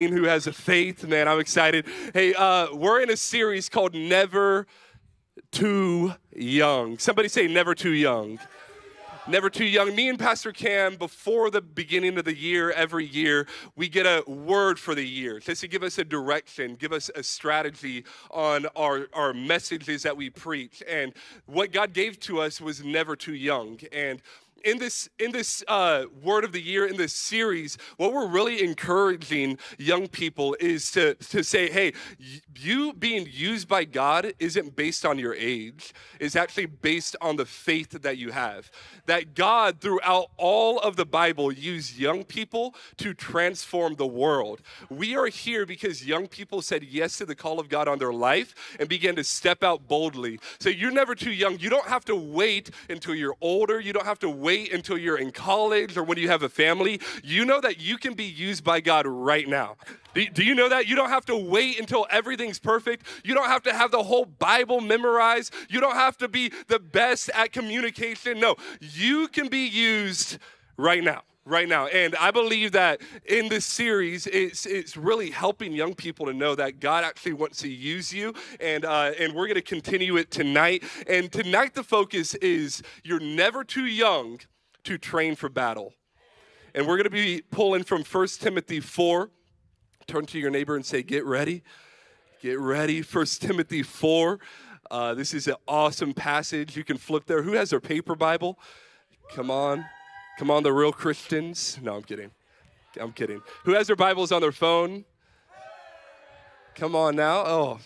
who has a faith. Man, I'm excited. Hey, uh, we're in a series called Never Too Young. Somebody say Never Too Young. Never Too Young. Me and Pastor Cam, before the beginning of the year, every year, we get a word for the year just to give us a direction, give us a strategy on our, our messages that we preach. And what God gave to us was never too young. And in this in this uh, word of the year in this series what we're really encouraging young people is to to say hey you being used by god isn't based on your age. It's actually based on the faith that you have. That god throughout all of the bible used young people to transform the world. We are here because young people said yes to the call of god on their life and began to step out boldly. So you're never too young. You don't have to wait until you're older. You don't have to wait wait until you're in college or when you have a family. You know that you can be used by God right now. Do, do you know that? You don't have to wait until everything's perfect. You don't have to have the whole Bible memorized. You don't have to be the best at communication. No, you can be used right now right now. And I believe that in this series, it's, it's really helping young people to know that God actually wants to use you. And, uh, and we're going to continue it tonight. And tonight, the focus is you're never too young to train for battle. And we're going to be pulling from 1 Timothy 4. Turn to your neighbor and say, Get ready. Get ready. 1 Timothy 4. Uh, this is an awesome passage. You can flip there. Who has their paper Bible? Come on. Come on, the real Christians. No, I'm kidding. I'm kidding. Who has their Bibles on their phone? Come on now. Oh,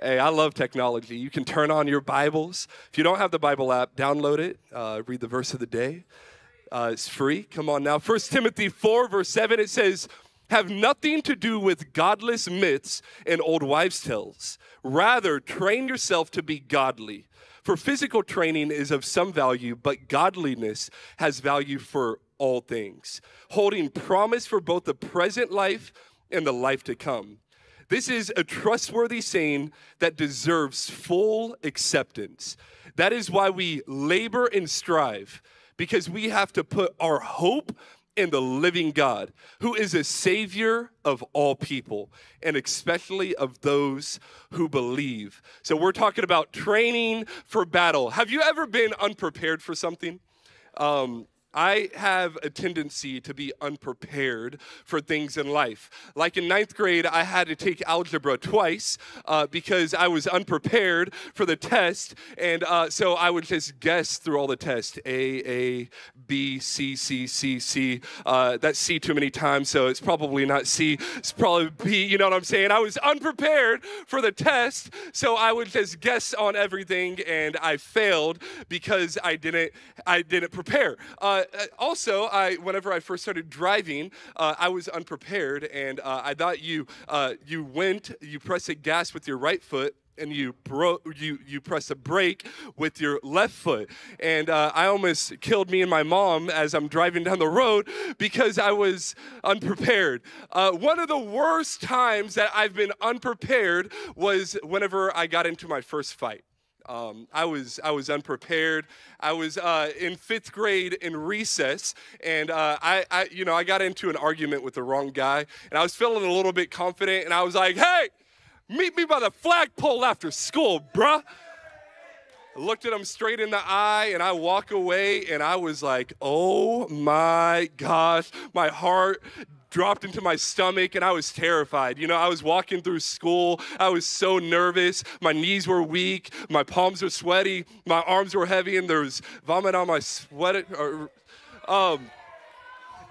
hey, I love technology. You can turn on your Bibles. If you don't have the Bible app, download it, uh, read the verse of the day. Uh, it's free. Come on now. 1 Timothy 4, verse 7, it says, Have nothing to do with godless myths and old wives' tales. Rather, train yourself to be godly. For physical training is of some value, but godliness has value for all things, holding promise for both the present life and the life to come. This is a trustworthy saying that deserves full acceptance. That is why we labor and strive, because we have to put our hope in the living God, who is a savior of all people, and especially of those who believe. So, we're talking about training for battle. Have you ever been unprepared for something? Um, I have a tendency to be unprepared for things in life. Like in ninth grade, I had to take algebra twice uh, because I was unprepared for the test. And uh, so I would just guess through all the tests A, A, B, C, C, C, C. Uh, that's C too many times, so it's probably not C. It's probably B. You know what I'm saying? I was unprepared for the test, so I would just guess on everything, and I failed because I didn't. I didn't prepare. Uh, uh, also, I whenever I first started driving, uh, I was unprepared, and uh, I thought you uh, you went, you press the gas with your right foot, and you bro- you you press a brake with your left foot. And uh, i almost killed me and my mom as i'm driving down the road because i was unprepared. Uh, one of the worst times that i've been unprepared was whenever i got into my first fight um, I was I was unprepared. I was uh, in fifth grade in recess, and uh, I, I you know I got into an argument with the wrong guy, and I was feeling a little bit confident, and I was like, "Hey, meet me by the flagpole after school, bruh." I looked at him straight in the eye, and I walk away, and I was like, "Oh my gosh!" My heart dropped into my stomach and I was terrified. You know, I was walking through school. I was so nervous. My knees were weak. My palms were sweaty. My arms were heavy and there was vomit on my sweat. Um,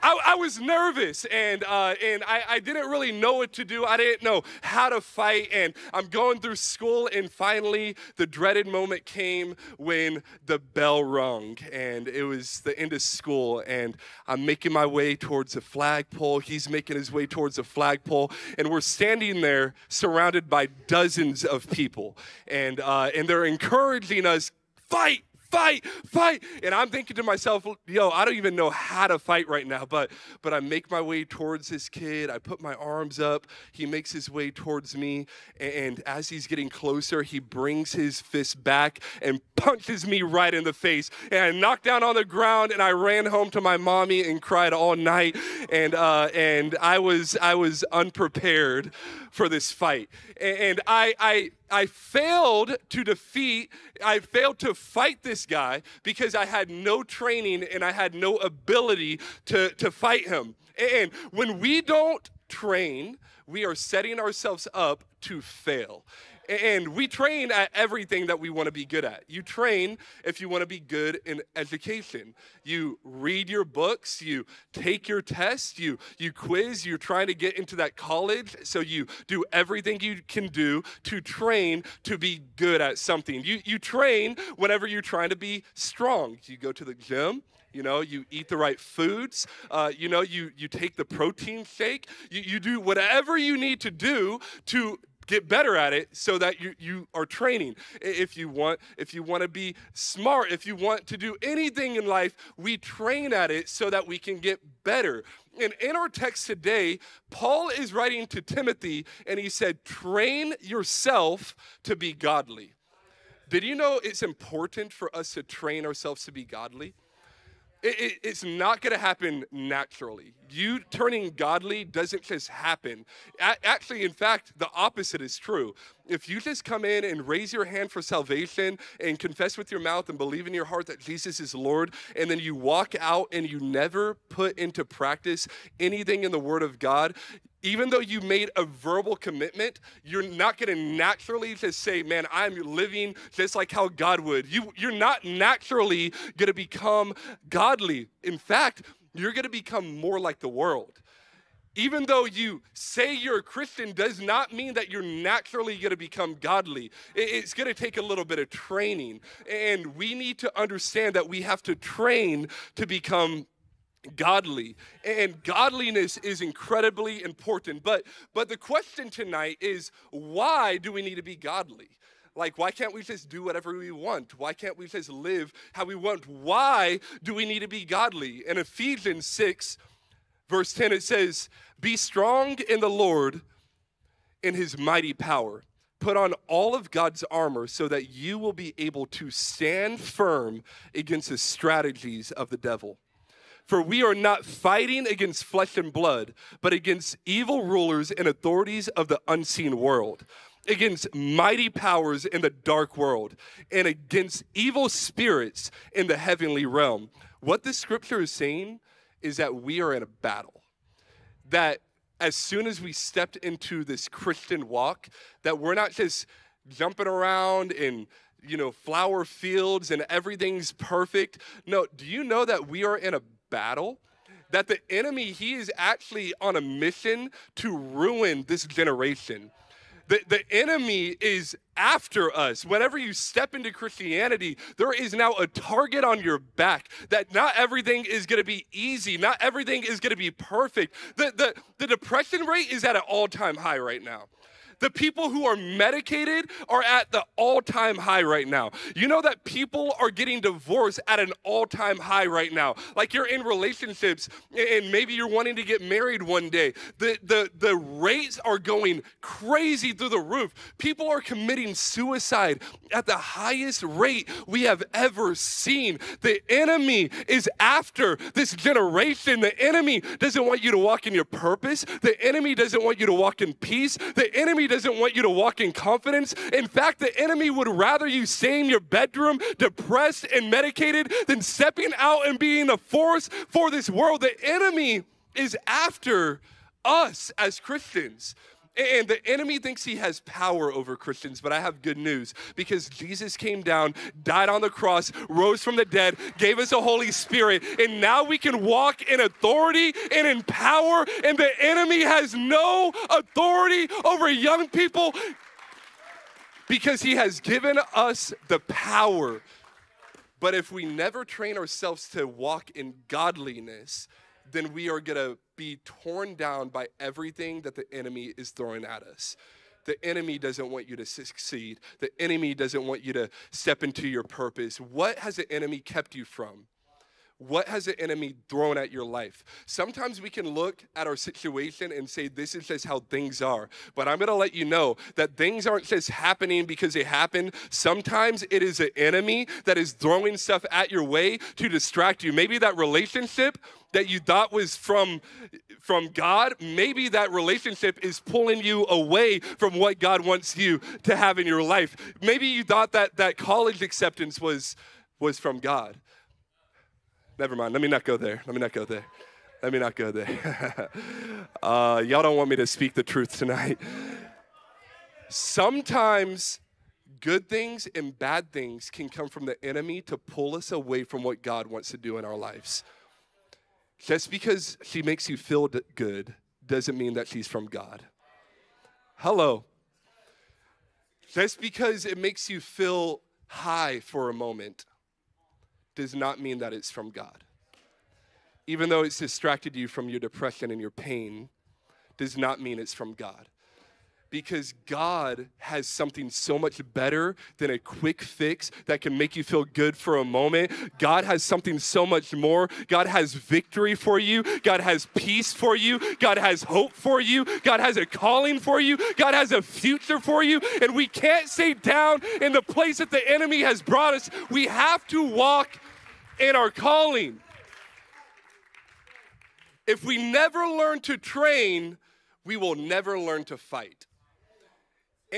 I, I was nervous and, uh, and I, I didn't really know what to do. I didn't know how to fight. And I'm going through school, and finally, the dreaded moment came when the bell rung. And it was the end of school. And I'm making my way towards the flagpole. He's making his way towards the flagpole. And we're standing there surrounded by dozens of people. And, uh, and they're encouraging us fight, fight, fight. And I'm thinking to myself, yo, I don't even know how to fight right now, but but I make my way towards this kid. I put my arms up. He makes his way towards me, and as he's getting closer, he brings his fist back and punches me right in the face. And I knocked down on the ground, and I ran home to my mommy and cried all night. And uh, and I was I was unprepared for this fight, and I I I failed to defeat, I failed to fight this guy because I had no training and I had no ability to, to fight him. And when we don't train, we are setting ourselves up to fail. And we train at everything that we want to be good at. You train if you want to be good in education. You read your books, you take your tests, you you quiz, you're trying to get into that college, so you do everything you can do to train to be good at something. You you train whenever you're trying to be strong. You go to the gym, you know you eat the right foods uh, you know you you take the protein shake you, you do whatever you need to do to get better at it so that you, you are training. If you want if you want to be smart if you want to do anything in life we train at it so that we can get better. And in our text today paul is writing to timothy and he said train yourself to be godly. Did you know it's important for us to train ourselves to be godly it, it, it's not going to happen naturally. You turning godly doesn't just happen. A- actually, in fact, the opposite is true. If you just come in and raise your hand for salvation and confess with your mouth and believe in your heart that Jesus is Lord, and then you walk out and you never put into practice anything in the Word of God, even though you made a verbal commitment, you're not going to naturally just say, Man, I'm living just like how God would. You, you're not naturally going to become godly. In fact, you're going to become more like the world. Even though you say you're a Christian, does not mean that you're naturally going to become godly. It's going to take a little bit of training. And we need to understand that we have to train to become godly and godliness is incredibly important. But but the question tonight is why do we need to be godly? Like why can't we just do whatever we want? Why can't we just live how we want? Why do we need to be godly? In ephesians 6 verse 10 it says be strong in the lord in his mighty power. Put on all of god's armor so that you will be able to stand firm against the strategies of the devil for we are not fighting against flesh and blood, but against evil rulers and authorities of the unseen world, against mighty powers in the dark world, and against evil spirits in the heavenly realm. What the scripture is saying is that we are in a battle. That as soon as we stepped into this Christian walk, that we're not just jumping around in you know flower fields and everything's perfect. No, do you know that we are in a battle that the enemy, he is actually on a mission to ruin this generation. The, the enemy is after us. Whenever you step into Christianity, there is now a target on your back that not everything is going to be easy, not everything is going to be perfect. The, the, the depression rate is at an all time high right now. The people who are medicated are at the all time high right now. You know that people are getting divorced at an all time high right now. Like you're in relationships and maybe you're wanting to get married one day. The, the, the rates are going crazy through the roof. People are committing suicide at the highest rate we have ever seen. The enemy is after this generation. The enemy doesn't want you to walk in your purpose. The enemy doesn't want you to walk in peace. The enemy doesn't want you to walk in confidence. In fact, the enemy would rather you stay in your bedroom depressed and medicated than stepping out and being a force for this world. The enemy is after us as Christians. And the enemy thinks he has power over Christians, but I have good news because Jesus came down, died on the cross, rose from the dead, gave us a Holy Spirit, and now we can walk in authority and in power, and the enemy has no authority over young people because he has given us the power. But if we never train ourselves to walk in godliness, then we are going to be torn down by everything that the enemy is throwing at us. The enemy doesn't want you to succeed. The enemy doesn't want you to step into your purpose. What has the enemy kept you from? What has the enemy thrown at your life? Sometimes we can look at our situation and say, This is just how things are. But I'm gonna let you know that things aren't just happening because they happen. Sometimes it is the enemy that is throwing stuff at your way to distract you. Maybe that relationship that you thought was from from God, maybe that relationship is pulling you away from what God wants you to have in your life. Maybe you thought that that college acceptance was was from God. Never mind. Let me not go there. Let me not go there. Let me not go there. uh, y'all don't want me to speak the truth tonight. Sometimes good things and bad things can come from the enemy to pull us away from what God wants to do in our lives. Just because she makes you feel good doesn't mean that she's from God. Hello. Just because it makes you feel high for a moment does not mean that it's from God. Even though it's distracted you from your depression and your pain, does not mean it's from God. Because God has something so much better than a quick fix that can make you feel good for a moment. God has something so much more. God has victory for you. God has peace for you. God has hope for you. God has a calling for you. God has a future for you. And we can't stay down in the place that the enemy has brought us. We have to walk in our calling. If we never learn to train, we will never learn to fight.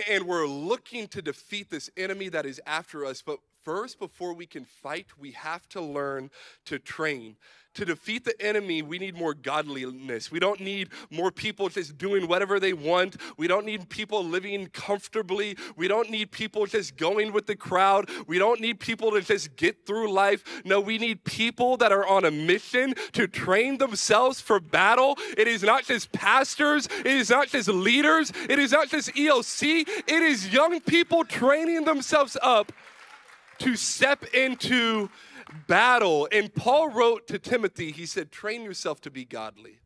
And we're looking to defeat this enemy that is after us, but first, before we can fight, we have to learn to train to defeat the enemy, we need more godliness. We don't need more people just doing whatever they want. We don't need people living comfortably. We don't need people just going with the crowd. We don't need people to just get through life. No, we need people that are on a mission to train themselves for battle. It is not just pastors, it is not just leaders, it is not just ELC, it is young people training themselves up to step into battle. And Paul wrote to Timothy, he said, train yourself to be godly.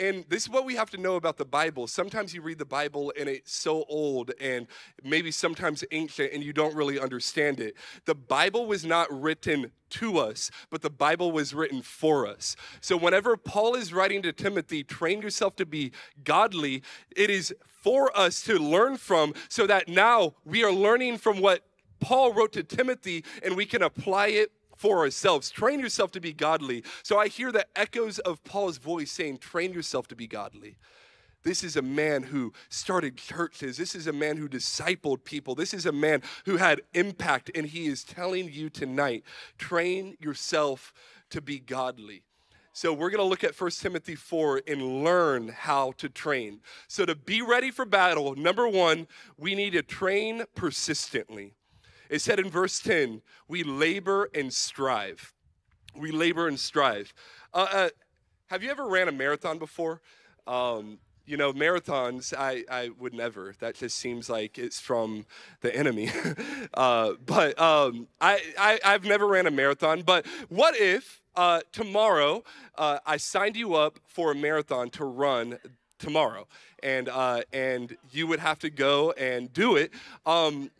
And this is what we have to know about the Bible. Sometimes you read the Bible and it's so old and maybe sometimes ancient and you don't really understand it. The Bible was not written to us, but the Bible was written for us. So whenever Paul is writing to Timothy, train yourself to be godly, it is for us to learn from so that now we are learning from what Paul wrote to Timothy and we can apply it for ourselves. Train yourself to be godly. So I hear the echoes of Paul's voice saying, Train yourself to be godly. This is a man who started churches. This is a man who discipled people. This is a man who had impact. And he is telling you tonight train yourself to be godly. So we're going to look at 1 Timothy 4 and learn how to train. So to be ready for battle, number one, we need to train persistently. It said in verse 10, we labor and strive. We labor and strive. Uh, uh, have you ever ran a marathon before? Um, you know, marathons, I, I would never. That just seems like it's from the enemy. uh, but um, I, I, I've never ran a marathon. But what if uh, tomorrow uh, I signed you up for a marathon to run tomorrow? And, uh, and you would have to go and do it. Um,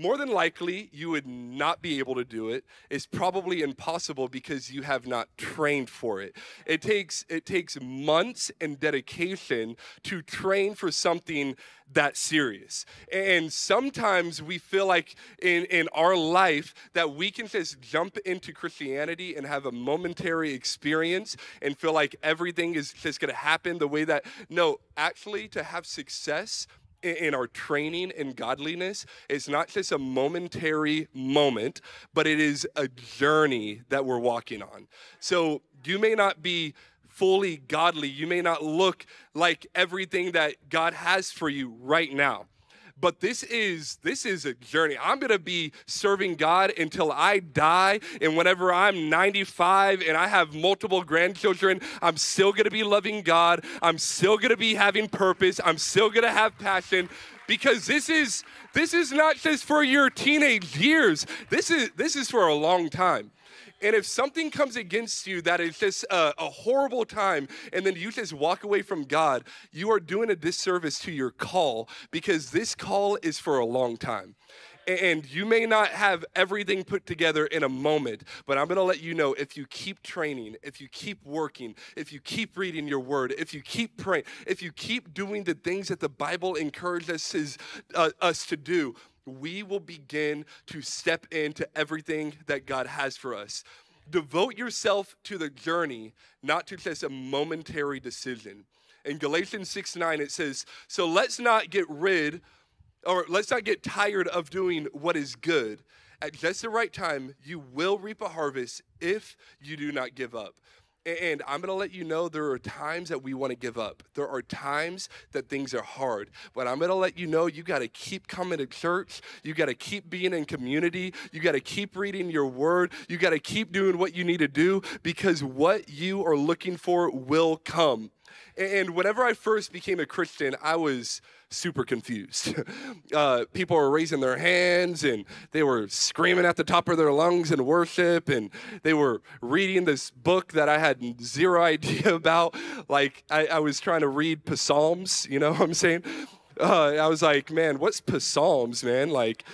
more than likely you would not be able to do it. It's probably impossible because you have not trained for it. It takes it takes months and dedication to train for something that serious. And sometimes we feel like in in our life that we can just jump into christianity and have a momentary experience and feel like everything is just going to happen the way that no actually to have success in our training in godliness is not just a momentary moment, but it is a journey that we're walking on. So you may not be fully godly, you may not look like everything that God has for you right now but this is this is a journey. I'm going to be serving god until i die and whenever i'm 95 and i have multiple grandchildren i'm still going to be loving god. I'm still going to be having purpose. I'm still going to have passion because this is this is not just for your teenage years. This is this is for a long time And if something comes against you that is just a, a, horrible time, and then you just walk away from God, you are doing a disservice to your call because this call is for a long time. And you may not have everything put together in a moment, but I'm gonna let you know if you keep training, if you keep working, if you keep reading your word, if you keep praying, if you keep doing the things that the Bible encourages us, uh, us to do, we will begin to step into everything that God has for us. Devote yourself to the journey, not to just a momentary decision. In Galatians 6 9, it says, So let's not get rid, or let's not get tired of doing what is good. At just the right time, you will reap a harvest if you do not give up. And I'm going to let you know there are times that we want to give up. There are times that things are hard. But I'm going to let you know you got to keep coming to church. You got to keep being in community. You got to keep reading your word. You got to keep doing what you need to do because what you are looking for will come. And whenever I first became a Christian, I was super confused. Uh, people were raising their hands and they were screaming at the top of their lungs in worship, and they were reading this book that I had zero idea about. Like, I, I was trying to read Psalms, you know what I'm saying? Uh, I was like, man, what's Psalms, man? Like,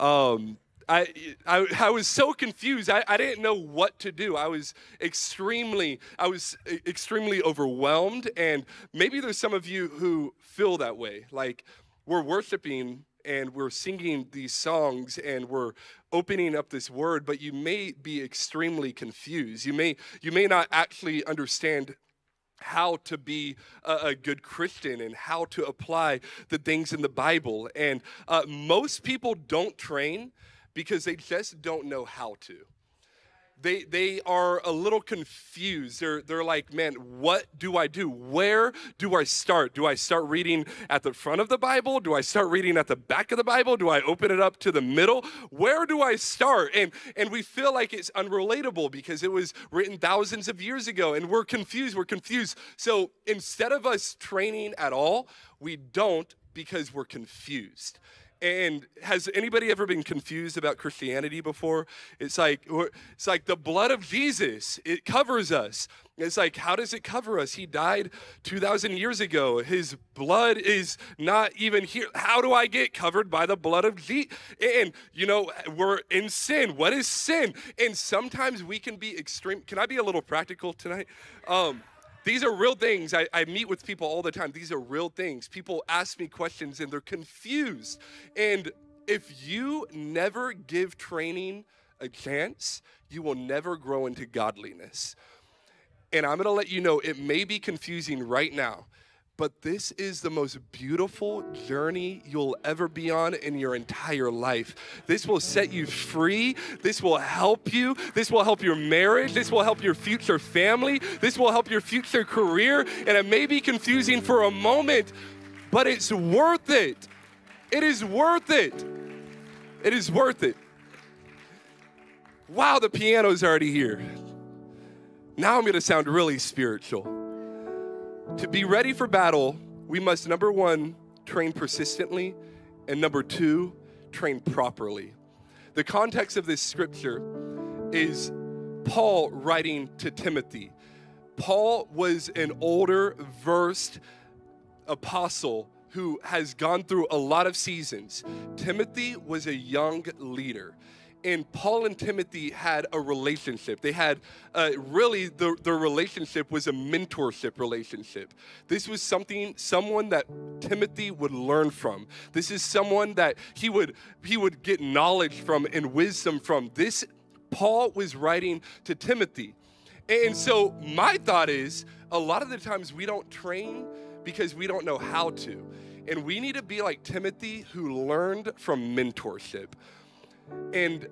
um, I, I, I, was so confused. I, I didn't know what to do. I was extremely, I was extremely overwhelmed. And maybe there's some of you who feel that way. Like we're worshiping and we're singing these songs and we're opening up this word, but you may be extremely confused. You may, you may not actually understand how to be a, good Christian and how to apply the things in the Bible. And uh, most people don't train because they just don't know how to. They, they are a little confused. They're, they're like, man, what do I do? Where do I start? Do I start reading at the front of the Bible? Do I start reading at the back of the Bible? Do I open it up to the middle? Where do I start? And, and we feel like it's unrelatable because it was written thousands of years ago and we're confused. We're confused. So instead of us training at all, we don't because we're confused. And has anybody ever been confused about Christianity before? It's like it's like the blood of Jesus. It covers us. It's like how does it cover us? He died 2000 years ago. His blood is not even here. How do I get covered by the blood of Jesus? And you know, we're in sin. What is sin? And sometimes we can be extreme. Can I be a little practical tonight? Um, these are real things. I, I, meet with people all the time. These are real things. People ask me questions and they're confused. And if you never give training a chance, you will never grow into godliness. And I'm going to let you know it may be confusing right now. But this is the most beautiful journey you'll ever be on in your entire life. This will set you free. This will help you. This will help your marriage. This will help your future family. This will help your future career. And it may be confusing for a moment, but it's worth it. It is worth it. It is worth it. Wow, the piano's already here. Now I'm going to sound really spiritual. To be ready for battle, we must number one, train persistently, and number two, train properly. The context of this scripture is Paul writing to Timothy. Paul was an older, versed apostle who has gone through a lot of seasons. Timothy was a young leader and Paul and Timothy had a relationship. They had uh, really the, the relationship was a mentorship relationship. This was something, someone that Timothy would learn from. This is someone that he would he would get knowledge from and wisdom from. This Paul was writing to Timothy. And so my thought is a lot of the times we don't train because we don't know how to. And we need to be like Timothy who learned from mentorship. And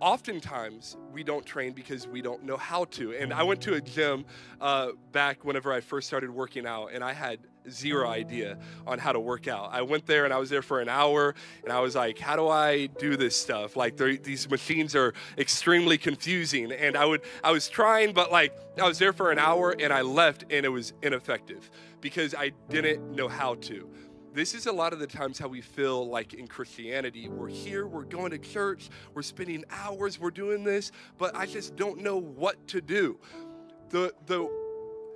oftentimes we don't train because we don't know how to. And I went to a gym uh, back whenever I first started working out, and I had zero idea on how to work out. I went there and I was there for an hour, and I was like, how do I do this stuff? Like these machines are extremely confusing, and I would I was trying, but like I was there for an hour and I left, and it was ineffective because I didn't know how to. This is a lot of the times how we feel like in Christianity. We're here, we're going to church, we're spending hours, we're doing this, but I just don't know what to do. The the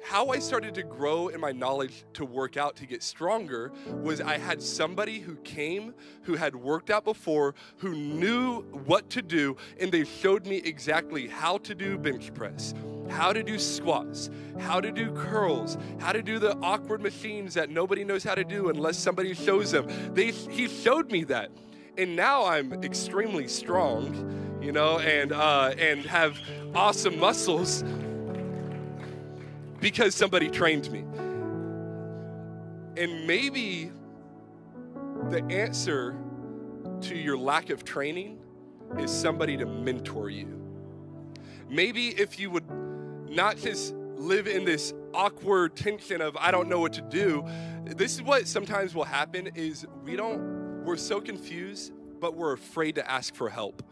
how I started to grow in my knowledge to work out to get stronger was I had somebody who came who had worked out before, who knew what to do, and they showed me exactly how to do bench press, how to do squats, how to do curls, how to do the awkward machines that nobody knows how to do unless somebody shows them. They, he showed me that. And now I'm extremely strong, you know, and, uh, and have awesome muscles because somebody trained me. And maybe the answer to your lack of training is somebody to mentor you. Maybe if you would not just live in this awkward tension of I don't know what to do, this is what sometimes will happen is we don't we're so confused, but we're afraid to ask for help.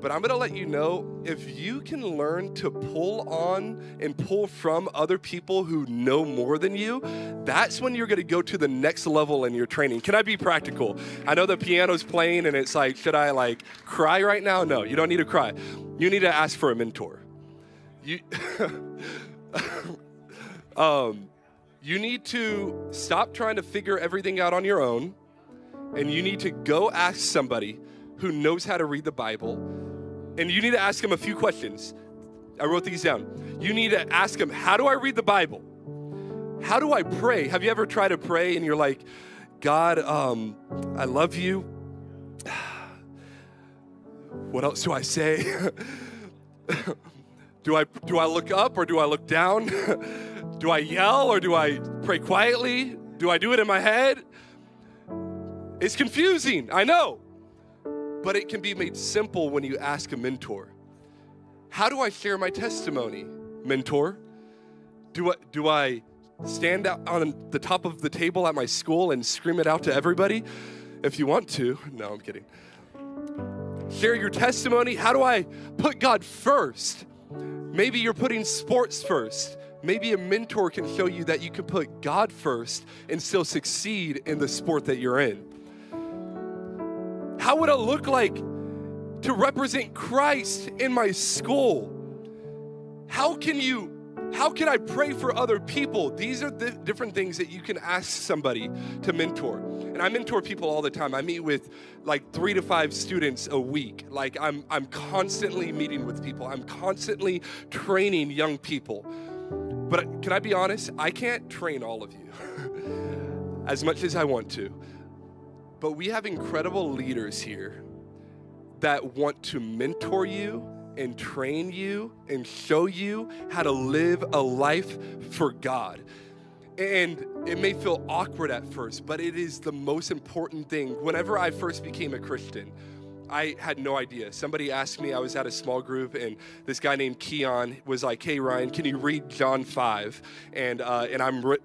But I'm gonna let you know if you can learn to pull on and pull from other people who know more than you, that's when you're gonna go to the next level in your training. Can I be practical? I know the piano's playing and it's like, should I like cry right now? No, you don't need to cry. You need to ask for a mentor. You, um, you need to stop trying to figure everything out on your own and you need to go ask somebody who knows how to read the Bible and you need to ask him a few questions. I wrote these down. You need to ask him, How do I read the Bible? How do I pray? Have you ever tried to pray and you're like, God, um, I love you. What else do I say? do I do I look up or do I look down? do I yell or do I pray quietly? Do I do it in my head? It's confusing, I know but it can be made simple when you ask a mentor. How do I share my testimony, mentor? Do I, do I stand out on the top of the table at my school and scream it out to everybody? If you want to. No, I'm kidding. Share your testimony. How do I put God first? Maybe you're putting sports first. Maybe a mentor can show you that you can put God first and still succeed in the sport that you're in. How would it look like to represent Christ in my school? How can you how can I pray for other people? These are the different things that you can ask somebody to mentor. And I mentor people all the time. I meet with like 3 to 5 students a week. Like I'm I'm constantly meeting with people. I'm constantly training young people. But can I be honest? I can't train all of you as much as I want to. But we have incredible leaders here that want to mentor you and train you and show you how to live a life for God. And it may feel awkward at first, but it is the most important thing. Whenever I first became a Christian, I had no idea. Somebody asked me, I was at a small group, and this guy named Keon was like, Hey, Ryan, can you read John 5? And, uh, and I'm re-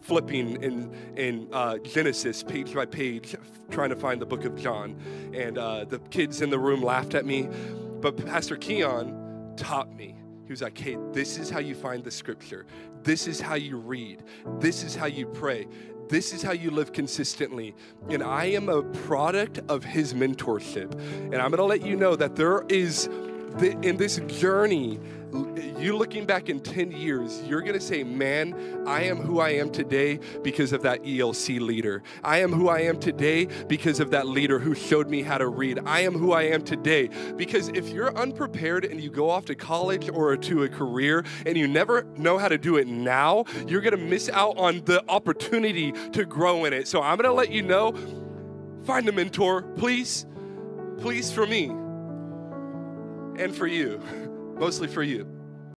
flipping in, in uh, Genesis page by page, trying to find the book of John. And uh, the kids in the room laughed at me. But Pastor Keon taught me. He was like, Hey, this is how you find the scripture. This is how you read. This is how you pray. This is how you live consistently. And I am a product of his mentorship. And I'm going to let you know that there is, in this journey, you looking back in 10 years, you're going to say, Man, I am who I am today because of that ELC leader. I am who I am today because of that leader who showed me how to read. I am who I am today because if you're unprepared and you go off to college or to a career and you never know how to do it now, you're going to miss out on the opportunity to grow in it. So I'm going to let you know find a mentor, please. Please, for me and for you mostly for you.